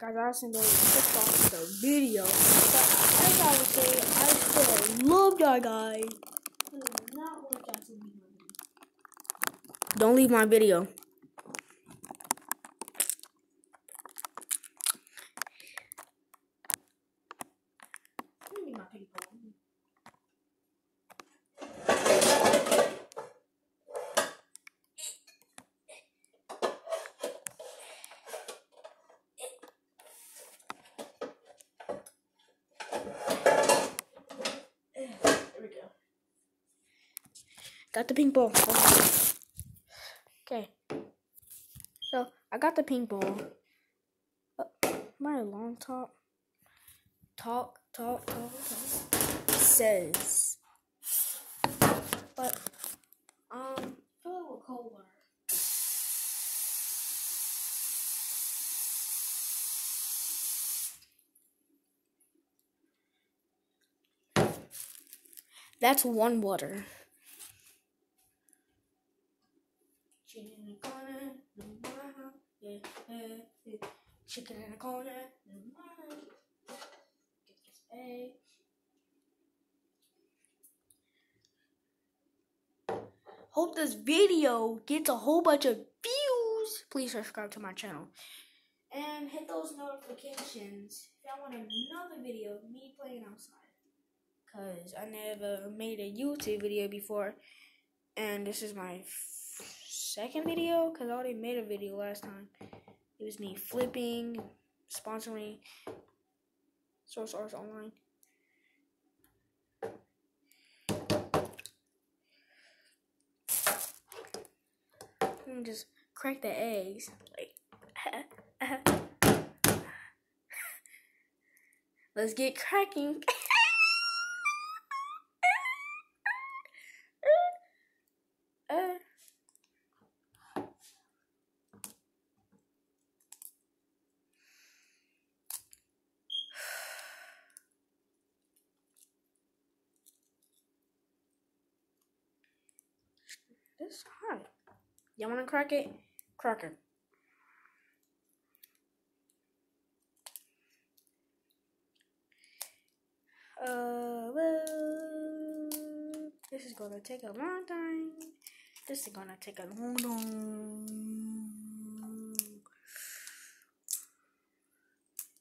Guys, I accidentally clicked off the video. But as I was saying, I still love that guy. Don't leave my video. Got the pink ball. Okay. So I got the pink ball. Uh, my long talk, talk, talk, talk, talk says, but um, fill it with cold water. That's one water. Corner, no more. Get this egg. Hope this video gets a whole bunch of views. Please subscribe to my channel. And hit those notifications if y'all want another video of me playing outside. Cause I never made a YouTube video before. And this is my second video because I already made a video last time. It was me flipping, sponsoring Source Arts Online. And just crack the eggs. Let's get cracking. uh. This hot. Y'all wanna crack it? Crack it. Uh, well, this is gonna take a long time. This is gonna take a long, long.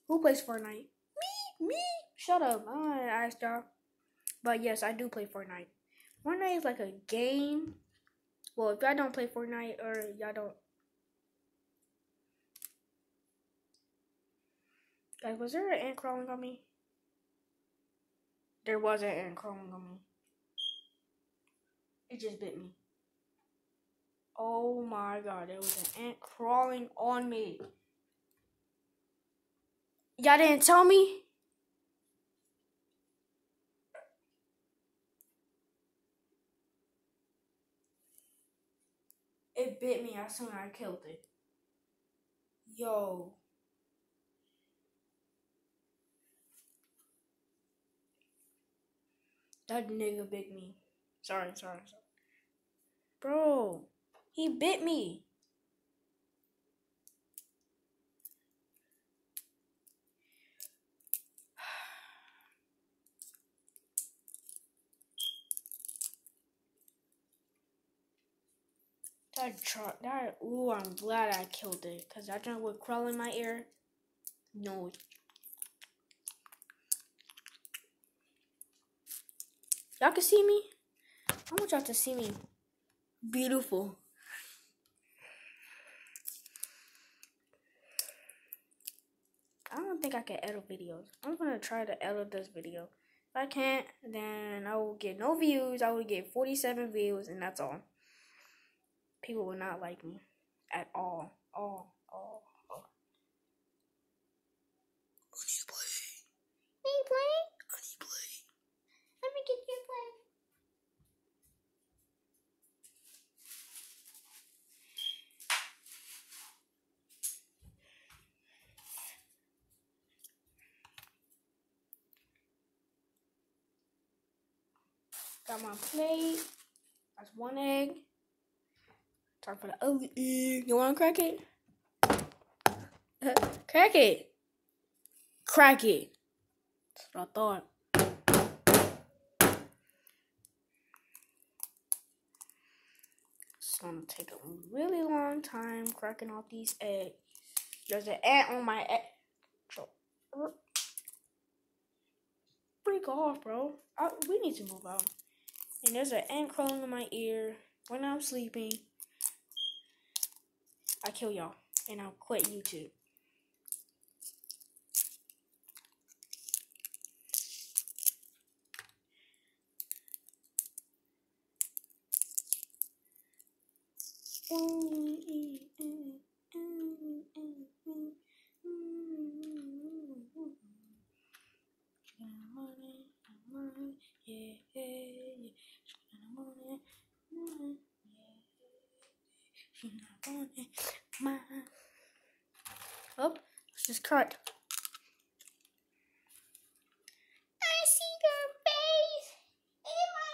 Who plays Fortnite? Me, me. Shut up. I asked y'all. But yes, I do play Fortnite. Fortnite is like a game. Well, if y'all don't play Fortnite or y'all don't. Guys, was there an ant crawling on me? There was an ant crawling on me. It just bit me. Oh my god, there was an ant crawling on me. Y'all didn't tell me? It bit me as soon as I killed it. Yo. That nigga bit me. Sorry, sorry, sorry. Bro, he bit me. That truck, that, ooh, I'm glad I killed it. Because that junk would crawl in my ear. No. Y'all can see me? I want y'all to see me. Beautiful. I don't think I can edit videos. I'm gonna try to edit this video. If I can't, then I will get no views. I will get 47 views, and that's all people will not like me at all. All, all, all. I need to play. Need to play? I need play. Let me get you a play. Got my plate. That's one egg. Time for the egg. You wanna crack it? crack it. crack it. That's what I thought. It's gonna take a really long time cracking off these eggs. There's an ant on my egg. Freak uh, off, bro. I, we need to move out. And there's an ant crawling in my ear when I'm sleeping. I kill y'all and I'll quit YouTube. Oh, it's just cut. I see your face in my.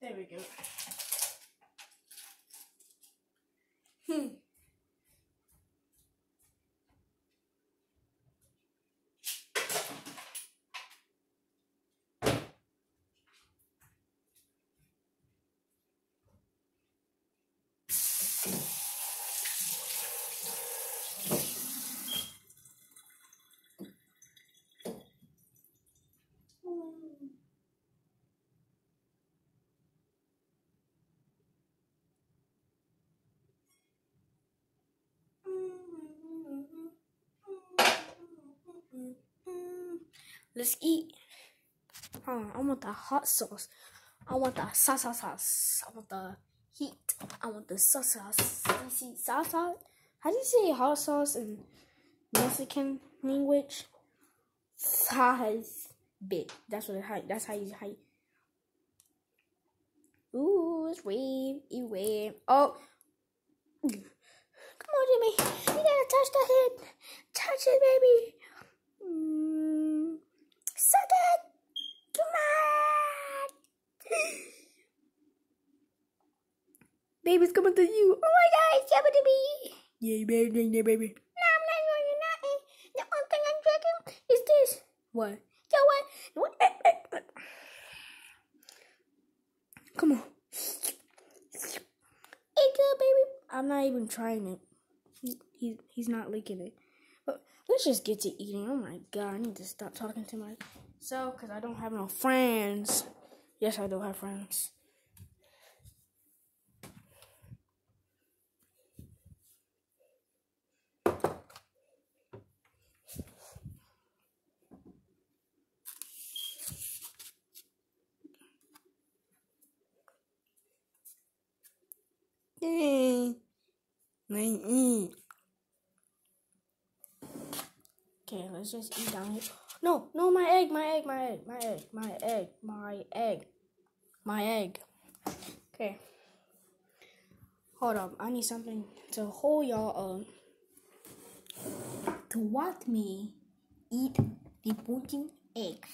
There we go. Let's eat. Huh, I want the hot sauce. I want the sauce sauce sauce. I want the heat. I want the sauce sauce. See sauce sauce? How do you say hot sauce in Mexican language? Sauce bit. That's what it, how that's how you how you Ooh, it's wave, you wave. Oh, come on, Jimmy. You gotta touch the head. Touch it, baby. Mm, suck it. Come on. Baby's coming to you. Oh my God, it's coming to me. Yeah, drink that, baby. No, I'm not going to nothing. The only thing I'm drinking is this. What? Know what? What? Eh, eh, eh. Come on. It's good, baby. I'm not even trying it. He's he's he's not licking it. But let's just get to eating. Oh my god, I need to stop talking to myself because I don't have no friends. Yes, I do have friends. Yay. Let me eat. Okay, let's just eat down here. No, no, my egg, my egg, my egg, my egg, my egg, my egg, my egg. Okay. Hold up, I need something to hold y'all up. To watch me eat the poaching eggs.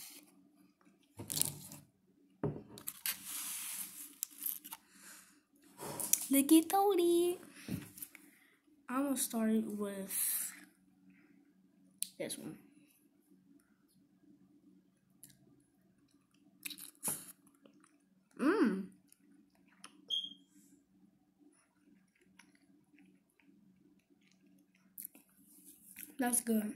Look at Tony. I'm gonna start with this one. Mmm. That's good.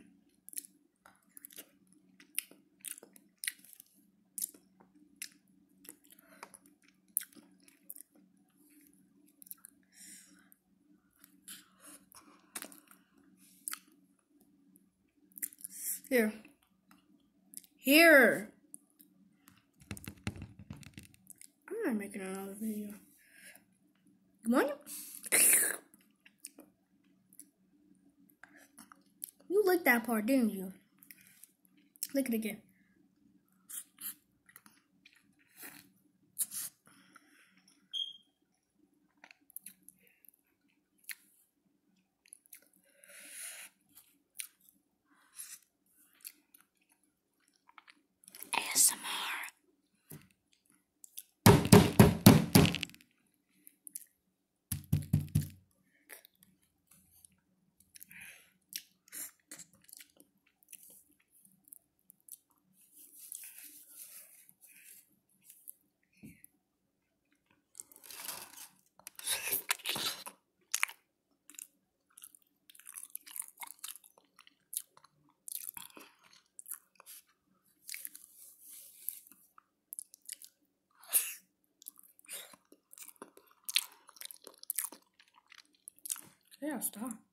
Here. Here. I'm not making another video. Come on. You liked that part, didn't you? Lick it again. Yeah, stop.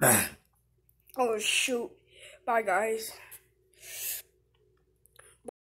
oh shoot. Bye guys.